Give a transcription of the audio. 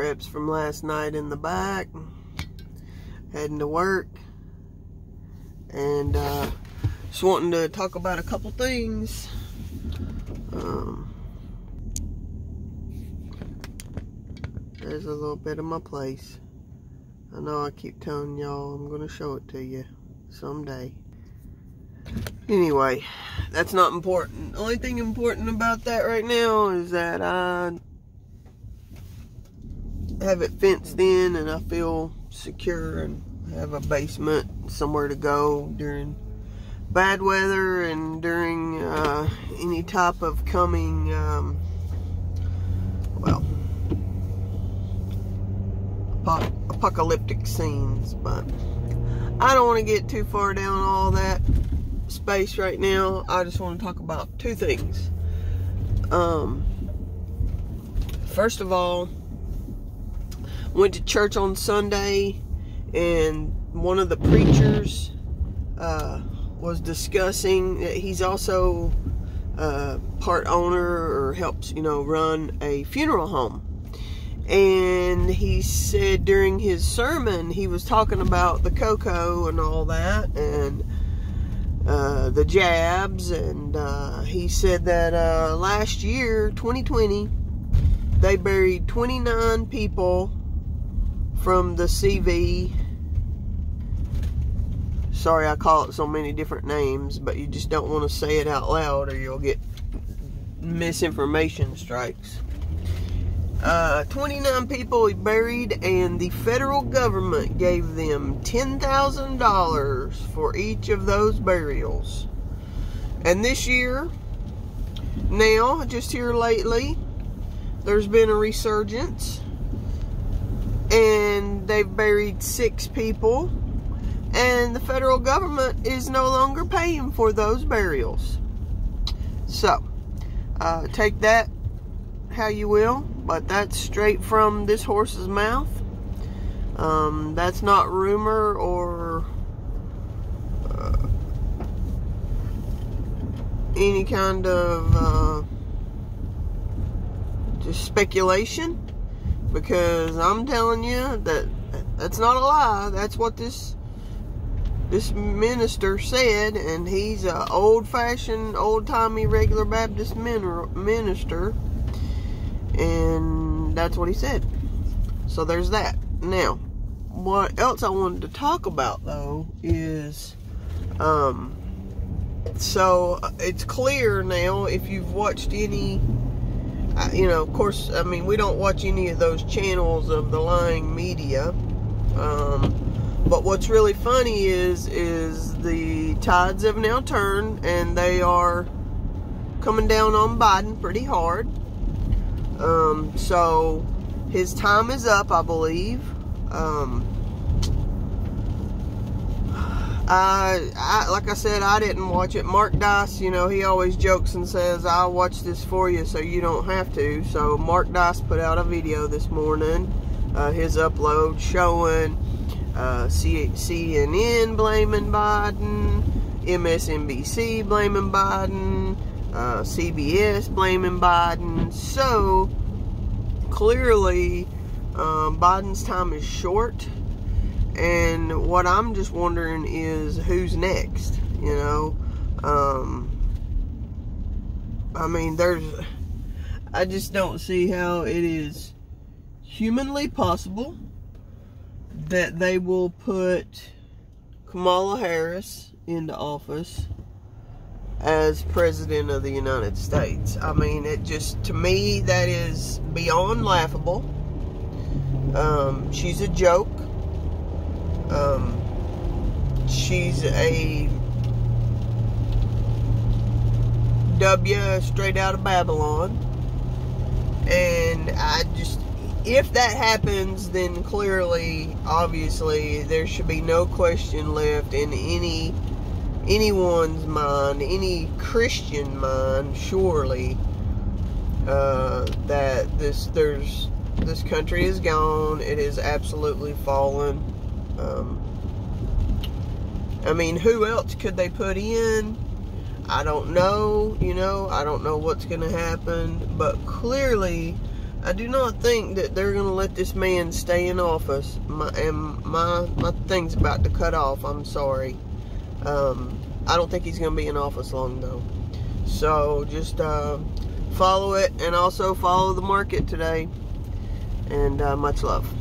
preps from last night in the back. Heading to work. And uh, just wanting to talk about a couple things. Um, there's a little bit of my place. I know I keep telling y'all I'm going to show it to you someday. Anyway, that's not important. The only thing important about that right now is that I have it fenced in and I feel secure and have a basement somewhere to go during bad weather and during uh, any type of coming, um, well, apocalyptic scenes. But I don't want to get too far down all that space right now. I just want to talk about two things. Um, first of all, went to church on Sunday, and one of the preachers uh, was discussing that he's also uh, part owner or helps, you know, run a funeral home. And he said during his sermon, he was talking about the cocoa and all that, and uh, the jabs, and uh, he said that uh, last year, 2020, they buried 29 people from the CV. Sorry, I call it so many different names, but you just don't want to say it out loud or you'll get misinformation strikes. Uh, 29 people buried, and the federal government gave them $10,000 for each of those burials. And this year, now, just here lately, there's been a resurgence and they've buried six people and the federal government is no longer paying for those burials. So uh, take that how you will but that's straight from this horse's mouth. Um, that's not rumor or uh, any kind of uh, just speculation because I'm telling you that that's not a lie. That's what this this minister said, and he's a old-fashioned, old-timey regular Baptist minister, and that's what he said. So there's that. Now, what else I wanted to talk about though is, um, so it's clear now if you've watched any you know, of course, I mean, we don't watch any of those channels of the lying media. Um, but what's really funny is is the tides have now turned and they are coming down on Biden pretty hard. Um, so his time is up, I believe. Um, I, I, like I said, I didn't watch it. Mark Dice, you know, he always jokes and says, I'll watch this for you so you don't have to. So Mark Dice put out a video this morning, uh, his upload showing uh, CNN blaming Biden, MSNBC blaming Biden, uh, CBS blaming Biden. So clearly, um, Biden's time is short and what I'm just wondering is who's next, you know? Um, I mean, there's, I just don't see how it is humanly possible that they will put Kamala Harris into office as president of the United States. I mean, it just, to me, that is beyond laughable. Um, she's a joke. Um, she's a W straight out of Babylon. And I just, if that happens, then clearly, obviously, there should be no question left in any anyone's mind, any Christian mind, surely, uh, that this there's this country is gone. It is absolutely fallen. Um, I mean, who else could they put in? I don't know, you know, I don't know what's going to happen, but clearly I do not think that they're going to let this man stay in office. My, and my my thing's about to cut off. I'm sorry. Um, I don't think he's going to be in office long though. So just uh, follow it and also follow the market today. And uh, much love.